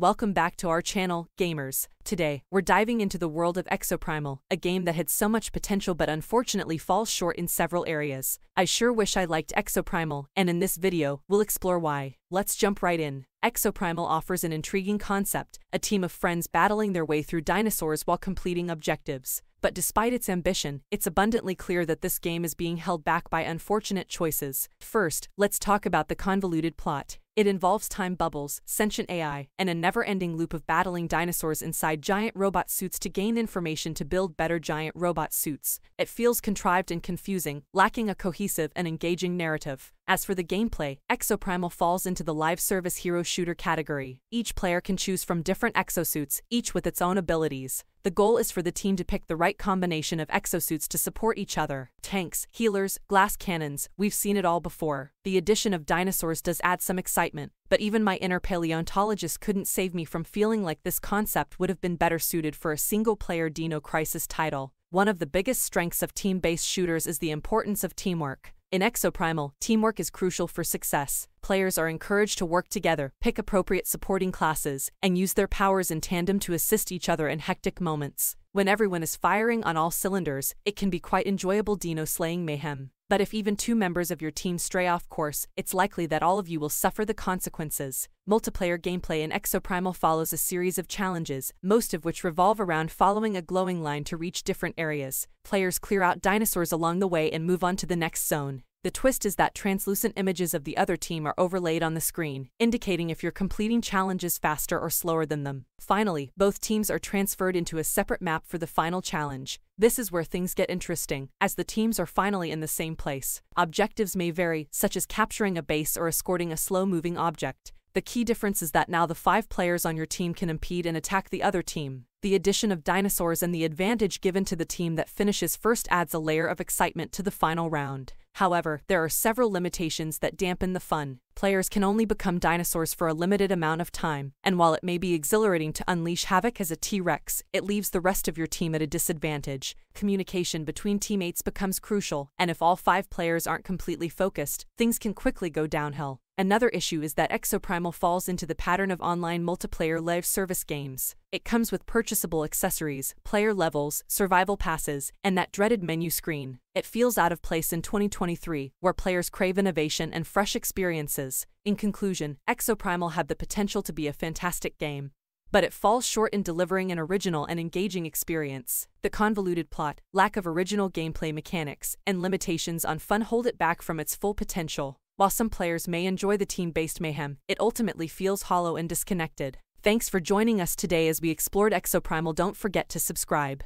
Welcome back to our channel, gamers. Today, we're diving into the world of Exoprimal, a game that had so much potential but unfortunately falls short in several areas. I sure wish I liked Exoprimal, and in this video, we'll explore why. Let's jump right in. Exoprimal offers an intriguing concept, a team of friends battling their way through dinosaurs while completing objectives. But despite its ambition, it's abundantly clear that this game is being held back by unfortunate choices. First, let's talk about the convoluted plot. It involves time bubbles, sentient AI, and a never-ending loop of battling dinosaurs inside giant robot suits to gain information to build better giant robot suits. It feels contrived and confusing, lacking a cohesive and engaging narrative. As for the gameplay, Exoprimal falls into the live service hero shooter category. Each player can choose from different exosuits, each with its own abilities. The goal is for the team to pick the right combination of exosuits to support each other. Tanks, healers, glass cannons, we've seen it all before. The addition of dinosaurs does add some excitement, but even my inner paleontologist couldn't save me from feeling like this concept would have been better suited for a single-player Dino Crisis title. One of the biggest strengths of team-based shooters is the importance of teamwork. In Exoprimal, teamwork is crucial for success. Players are encouraged to work together, pick appropriate supporting classes, and use their powers in tandem to assist each other in hectic moments. When everyone is firing on all cylinders, it can be quite enjoyable dino slaying mayhem. But if even two members of your team stray off course, it's likely that all of you will suffer the consequences. Multiplayer gameplay in Exoprimal follows a series of challenges, most of which revolve around following a glowing line to reach different areas. Players clear out dinosaurs along the way and move on to the next zone. The twist is that translucent images of the other team are overlaid on the screen, indicating if you're completing challenges faster or slower than them. Finally, both teams are transferred into a separate map for the final challenge. This is where things get interesting, as the teams are finally in the same place. Objectives may vary, such as capturing a base or escorting a slow-moving object. The key difference is that now the five players on your team can impede and attack the other team. The addition of dinosaurs and the advantage given to the team that finishes first adds a layer of excitement to the final round. However, there are several limitations that dampen the fun. Players can only become dinosaurs for a limited amount of time, and while it may be exhilarating to unleash havoc as a T-Rex, it leaves the rest of your team at a disadvantage. Communication between teammates becomes crucial, and if all five players aren't completely focused, things can quickly go downhill. Another issue is that Exoprimal falls into the pattern of online multiplayer live service games. It comes with purchasable accessories, player levels, survival passes, and that dreaded menu screen. It feels out of place in 2023, where players crave innovation and fresh experiences. In conclusion, Exoprimal had the potential to be a fantastic game, but it falls short in delivering an original and engaging experience. The convoluted plot, lack of original gameplay mechanics, and limitations on fun hold it back from its full potential. While some players may enjoy the team-based mayhem, it ultimately feels hollow and disconnected. Thanks for joining us today as we explored Exoprimal. Don't forget to subscribe.